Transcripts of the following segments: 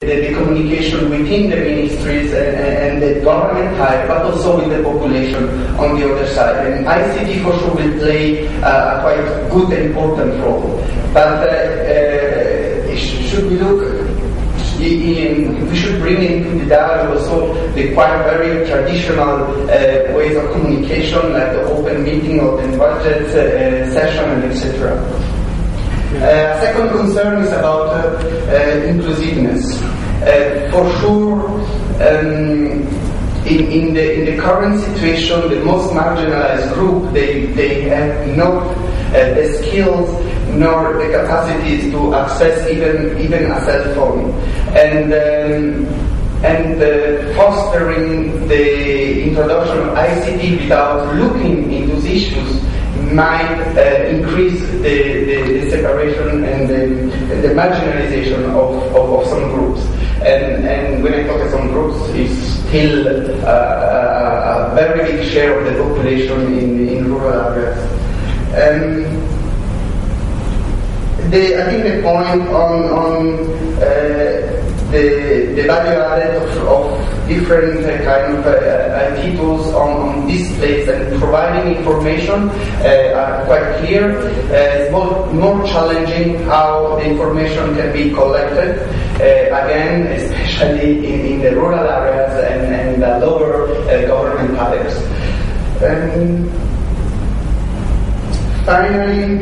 the, communication within the ministries and, and, the government type, but also with the population on the other side. And ICT for sure will play uh, a quite good and important role. But uh, uh, should we look in, we should bring into the dialogue also the quite very traditional uh, ways of communication, like the open meeting, open budget uh, session, and etc. Uh, second concern is about uh, uh, inclusiveness. Uh, for sure, um, in, in, the, in the current situation, the most marginalized group, they, they have not the skills nor the capacities to access even, even a cell phone. And, um, and uh, fostering the introduction of ICT without looking into issues might uh, increase the, the, marginalization of, of, of, some groups. And, and when I focus on groups, it's still uh, a, a, very big share of the population in, in rural areas. Um, the, I think the point on, on uh, the, the value added of, of different uh, kind of uh, uh on, on displays and providing information uh, are quite clear. Uh, more, more challenging how the information can be collected. again, especially in, in, the rural areas and, and the lower government layers. And finally,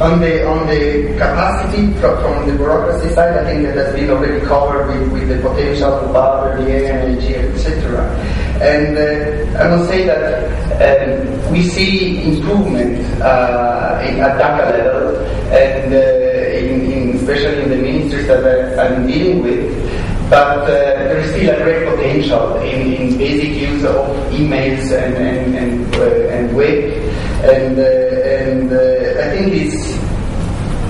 on the on the capacity from, from the bureaucracy side, I think that has been already covered with, with the potential of BAR, the ANAG, etc. And uh, I must say that um, we see improvement uh, in, at DACA level, and uh, in, in, especially in the ministries that I'm dealing with. But uh, there is still a great potential in, in basic use of emails and and and, uh, and web, and uh, I think it's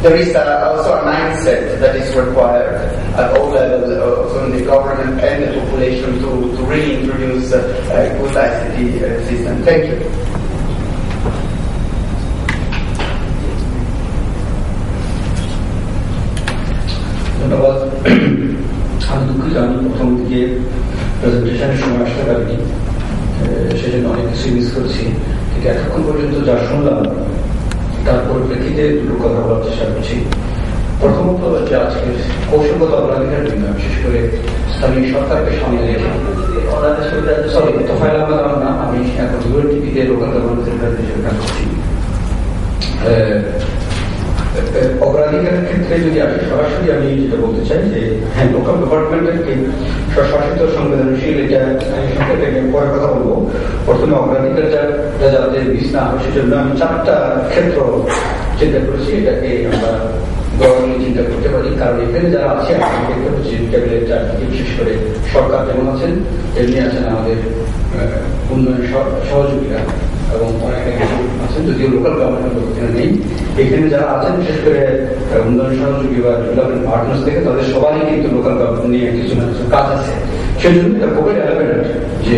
there is a, also a mindset that is required at all levels, also in the government and the population, to, to really introduce a, a good ICT uh, system. Thank you. ধন্যবাদ আমি দুঃখিত আমি প্রথম দিকে প্রেজেন্টেশনের সময় আসতে পারিনি সেজন্য অনেক কিছু মিস করছি ঠিক এতক্ষণ পর্যন্ত যা শুনলাম তার দুটো কথা বলার চেষ্টা করছি প্রথমত যে আজকের কৌশলগত অগ্রাধিকার বিনিয়োগ বিশেষ করে স্থানীয় সরকারকে সামনে রেখে। আমি এখন টিভিতে লোকাল গভর্নমেন্ট কাজ করছি। অগ্রাধিকারের ক্ষেত্রে যদি আসি সরাসরি আমি যেটা বলতে চাই যে হ্যাঁ লোকাল গভর্নমেন্টের স্বশাসিত সংবেদনশীল এটা আমি সম্পর্কে পরে কথা বলব। প্রথমে অগ্রাধিকার যাতে বিষ না সেজন্য আমি চারটা ক্ষেত্র চিন্তা করেছি, এটাকে আমরা গভর্নমেন্ট চিন্তা করতে পারি। কারণ এখানে যারা আছে, আমি দেখতে টেবিলের চারদিকে বিশেষ করে সরকার যেমন আছেন, তেমনি আছেন আমাদের উন্নয়ন সহযোগীরা। এবং অনেক আছেন, যদিও লোকাল গভর্নমেন্ট নেই। এখানে যারা আছেন, বিশেষ করে উন্নয়ন সহযোগী বা ডেভেলপমেন্ট পার্টনার্স থেকে, তাদের সবারই কিন্তু লোকাল গভর্নমেন্ট নিয়ে কিছু না কিছু কাজ আছে। সেই জন্য এটা খুবই রেলেভেন্ট যে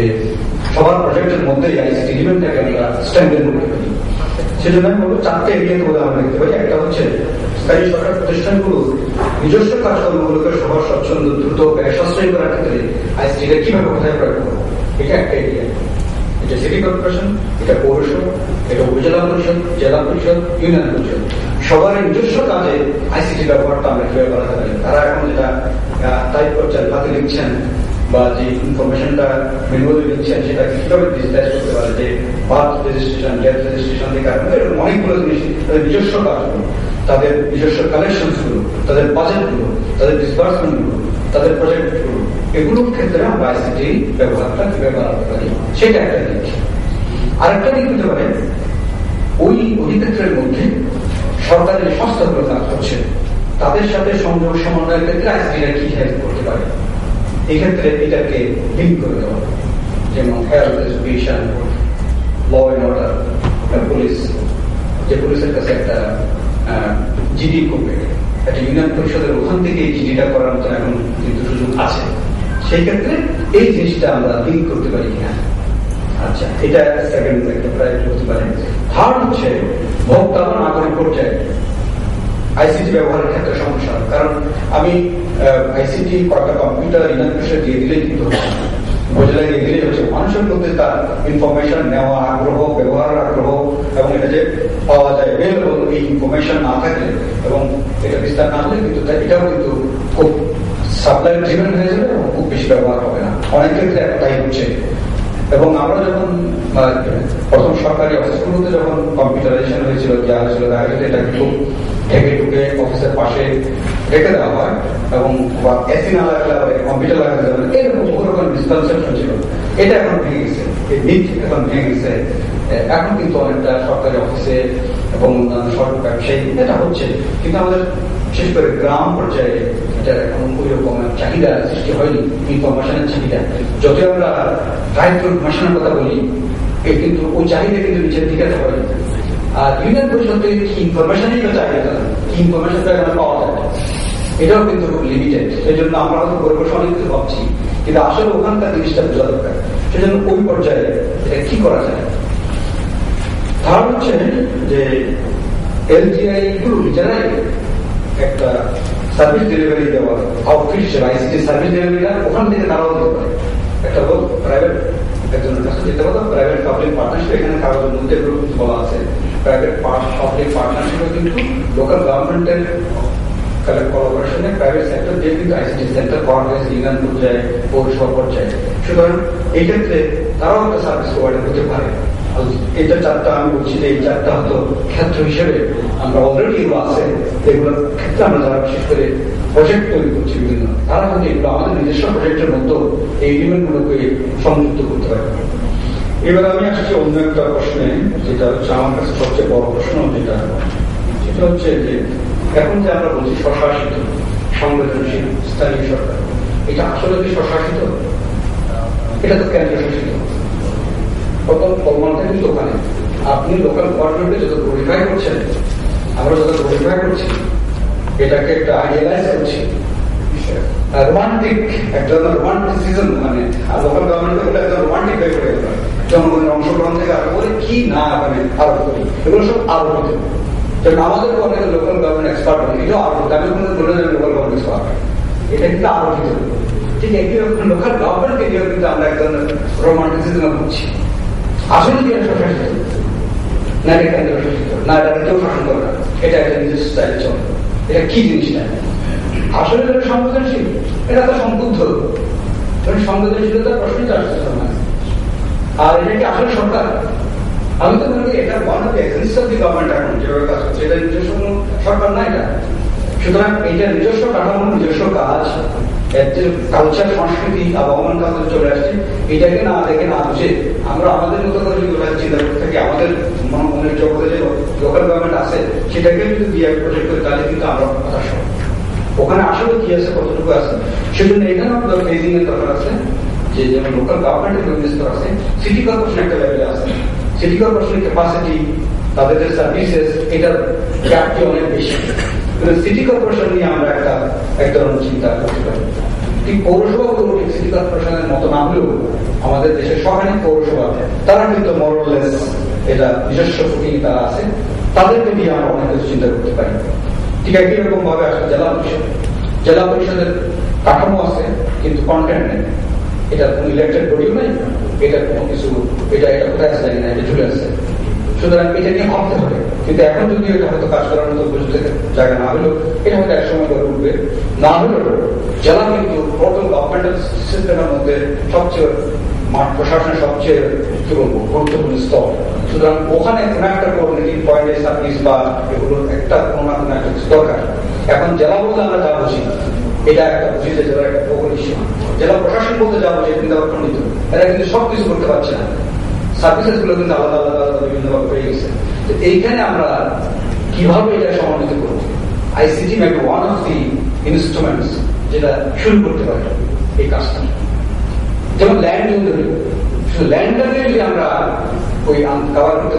সবার প্রজেক্টের মধ্যেই আইসিটি ইভেন্টটাকে আমরা স্ট্যান্ডার্ড করতে পারি। সেজন্য আমি বলব, চারটে এরিয়াতে বলে আমরা দেখতে পাই একটা হচ্ছে স্থায়ী সরকার প্রতিষ্ঠানগুলো, নিজস্ব কাজকর্মগুলোকে সবার স্বচ্ছন্দ, দ্রুত, ব্যয়, সাশ্রয়ী করার ক্ষেত্রে আইসিটিটা কীভাবে কোথায় প্রয়োগ করব? এটা একটা এরিয়া এটা সিটি কর্পোরেশন, এটা পৌরসভা, এটা উপজেলা পরিষদ, জেলা পরিষদ, ইউনিয়ন পরিষদ। সবার নিজস্ব কাজে আইসিটি ব্যবহারটা আমরা কীভাবে করাতে পারি? তারা এখন যেটা টাইপ করছেন হাতে লিখছেন বা যে ইনফরমেশনটা ম্যানুয়ালি দিচ্ছেন সেটা কীভাবে ডিজিটাইজ করতে পারে? যে বার্থ রেজিস্ট্রেশন ডেথ রেজিস্ট্রেশন থেকে আরম্ভ অনেকগুলো জিনিস নিজস্ব কাজগুলো তাদের নিজস্ব কালেকশনগুলো, তাদের বাজেটগুলো, তাদের ডিসবার্সমেন্টগুলো, তাদের প্রজেক্টগুলো, এগুলোর ক্ষেত্রে আমরা আইসিটি ব্যবহারটা কীভাবে বাড়াতে পারি, সেটা একটা দিক। আরেকটা দিক হতে পারে, ওই অধিক্ষেত্রের মধ্যে সরকারের সংস্থাগুলো কাজ করছে, তাদের সাথে সংযোগ সমন্বয়ের ক্ষেত্রে আইসিটিরা কি হেল্প করতে পারে? এক্ষেত্রে এটাকে লিঙ্ক করে দেওয়া যেমন health education law and order police. যে পুলিশের কাছে একটা জিডি করবে। একটা ইউনিয়ন পরিষদের ওখান থেকে এই জিডিটা করার মতো এখন কিন্তু সুযোগ আছে। সেই ক্ষেত্রে এই জিনিসটা আমরা লিঙ্ক করতে পারি কিনা? আচ্ছা এটা সেকেন্ড একটা হতে পারে থার্ড হচ্ছে ভোক্তা বা নাগরিক পর্যায়ে আইসিটি ব্যবহারের ক্ষেত্রে সমস্যা। কারণ আমি আইসিটি কয়েকটা কম্পিউটার দিয়ে দিলেই কিন্তু দিয়ে দিলেই হচ্ছে। মানুষের মধ্যে তার ইনফরমেশন নেওয়া, আগ্রহ ব্যবহারের যে পাওয়া যায়। অ্যাভেলেবল এই ইনফরমেশন না থাকলে এবং এটা বিস্তার না হলে কিন্তু এটাও কিন্তু খুব সাপ্লাই ড্রিভেন হয়ে যাবে এবং খুব বেশি ব্যবহার হবে না। অনেক ক্ষেত্রে তাই হচ্ছে। এবং আমরা যখন প্রথম সরকারি অফিসগুলোতে যখন কম্পিউটারাইজেশন হয়েছিল, যা হয়েছিল গেছে এটা খুব ঢেকে ঢুকে অফিসের পাশে রেখে দেওয়া হয় এবং এসি না লাগলে কম্পিউটার লাগাতে যাবে এরকম বহু রকম মিসকনসেপশন ছিল। এটা এখন ভেঙে গেছে। মিথ এখন ভেঙে গেছে এখন কিন্তু অনেকটা সরকারি অফিসে এবং অন্যান্য সরকারি ব্যবসায়ী এটা হচ্ছে। কিন্তু আমাদের বিশেষ করে গ্রাম পর্যায়ে এটা এখন ওই রকমের চাহিদা সৃষ্টি হয়নি ইনফরমেশনের চাহিদা। যতই আমরা রাইট ইনফরমেশনের কথা বলি কিন্তু ওই চাহিদা কিন্তু নিচের দিকে হয়নি আর ইউনিয়ন পরিষদ থেকে তো চাহিদা ইনফরমেশনটা পাওয়া যায়? এটাও কিন্তু লিমিটেড সেই জন্য আমরা হয়তো বসে অনেক ভাবছি। কিন্তু আসলে ওখানকার জিনিসটা বোঝা দরকার। সেজন্য ওই পর্যায়ে, এটা কি করা যায়? ধারণ হচ্ছে যে এলটিআই গুলো নিজেরাই একটা সার্ভিস ডেলিভারি দেওয়া হিসেবে আইসিটি সার্ভিস ডেলিভারিটা ওখান থেকে তারাও দিতে পারে। একটা লোক প্রাইভেট একজনের কাছে যেতে পারতো প্রাইভেট পাবলিক পার্টনারশিপ এখানে কাগজের মধ্যে বলা আছে। প্রাইভেট পাবলিক পার্টনারশিপে কিন্তু লোকাল গভর্নমেন্টের কলাবোরেশনে প্রাইভেট সেক্টর দিয়ে কিন্তু আইসিটি সেন্টার করা হয়েছে পর্যায়ে পৌরসভা পর্যায়ে সুতরাং এই ক্ষেত্রে তারাও একটা সার্ভিস প্রোভাইডার হতে পারে। এটা চারটা আমি বলছি যে এই চারটা হয়তো ক্ষেত্র হিসেবে আমরা অলরেডি এগুলো আছে, এগুলোর ক্ষেত্রে আমরা যারা বিশেষ করে প্রজেক্ট তৈরি করছি বিভিন্ন, তারা হয়তো এগুলো আমাদের নিজস্ব প্রজেক্টের মধ্যে এই ইভেন্টগুলোকে সংযুক্ত করতে পারে। এবার আমি আসছি অন্য একটা প্রশ্নে, যেটা হচ্ছে আমার কাছে সবচেয়ে বড় প্রশ্ন, যেটা সেটা হচ্ছে যে, এখন যে আমরা বলছি স্বশাসিত, সংবেদনশীল, স্থানীয় সরকার, এটা আসলে কি স্বশাসিত? এটা তো শাসিত। প্রথম আপনি লোকাল গভর্নমেন্টে যত করছেন, আমরা যত করছি, এটাকে একটা আইডিয়ালাইজ করছি। রোমান্টিক একটা রোমান্টিসিজম মানে আর লোকাল গভর্নমেন্ট বলে একদম রোমান্টিক হয়ে পড়ে জনগণের অংশগ্রহণ থেকে আরও করে কি না মানে করি, এগুলো সব আরোপিত যেমন আমাদের অনেক লোকাল গভর্নমেন্ট এক্সপার্ট হয় এটাও আরোপিত আমি কোনো বলে লোকাল গভর্নমেন্ট এক্সপার্ট এটা কিন্তু আরোপিত ঠিক একই রকম লোকাল গভর্নমেন্টকে নিয়েও কিন্তু আমরা এক ধরনের রোমান্টিসিজমে ভুগছি। আসলে কি এটা না, এটা কেন্দ্র না, এটা কেউ শাসন করে না। এটা একটা নিজস্ব স্টাইল চলে। এটা কি জিনিসটা আসলে এটা সংবেদনশীল। এটা তো সম্বুদ্ধ কারণ সংবেদনশীলতার প্রশ্নই তো আসছে আর এটা কি আসলে সরকার? আমি তো মনে করি এটা one of of the government এখন যেভাবে কাজ করছে এটা নিজস্ব সরকার না এটা। সুতরাং এটা নিজস্ব কাঠামো, নিজস্ব কাজ কালচার সংস্কৃতি আবহমান চলে আসছে, এটাকে না দেখে না বুঝে আমরা আমাদের মতো করে যদি চিন্তা করতে থাকি, আমাদের মনের জগতে যে লোকাল গভর্নমেন্ট আছে, সেটাকে যদি দিয়ে প্রজেক্ট করি, তাহলে কিন্তু আমরা ওখানে আসলে কি আছে, কতটুকু আছে? সেজন্য এখানে আমাদের ফেজিং এর দরকার আছে, যে যেমন লোকাল গভর্নমেন্টের বিজনেস আছে সিটি কর্পোরেশন একটা লেভেলে আছে। সিটি কর্পোরেশনের ক্যাপাসিটি তাদের যে সার্ভিসেস এটার ব্যাপ্তি অনেক বেশি। সিটি কর্পোরেশন নিয়ে আমরা একটা এক ধরনের চিন্তা করতে পারি। সিটি কর্পোরেশনের মতো না হলেও আমাদের দেশের সহায়ক পৌরসভা, তারা কিন্তু মরলেস এটা নিজস্ব ফুটিং তারা আছে। তাদেরকে নিয়ে আমরা অনেক কিছু চিন্তা করতে পারি। ঠিক একই রকম ভাবে আসলে জেলা পরিষদ, জেলা পরিষদের কাঠামো আছে, কিন্তু কন্টেন্ট নেই। এটা কোনো ইলেকটেড বডিও নেই, এটা কোনো কিছু, এটা এটা কোথায় জানি না, এটা চলে আসছে সুতরাং এটা নিয়ে ভাবতে হবে। কিন্তু এখন যদি এটা হয়তো কাজ করার মতো উপযুক্ত জায়গা না হলেও এটা হয়তো এক সময় করে উঠবে। না হলেও জেলা কিন্তু টোটাল গভর্নমেন্টাল সিস্টেমের মধ্যে সবচেয়ে মাঠ প্রশাসনের সবচেয়ে গুরুত্বপূর্ণ স্তর। সুতরাং ওখানে কোনো একটা কোঅর্ডিনেটিং পয়েন্টে সার্ভিস বা এগুলোর একটা কোনো না কোনো একটা দরকার। এখন জেলা বলতে আমরা যা বুঝি এটা একটা একটা ভৌগোলিক সীমা। জেলা প্রশাসন বলতে যা কিন্তু আবার খণ্ডিত এরা কিন্তু সবকিছু করতে পারছে না। সার্ভিসেসগুলো কিন্তু আলাদা আলাদা আলাদা হয়ে গেছে। তো এইখানে আমরা কীভাবে এটা সমন্বিত করব? ICT one of the instruments যেটা শুরু করতে পারে এই কাজটা। যেমন ল্যান্ড শুধু যদি আমরা ওই কাভার করতে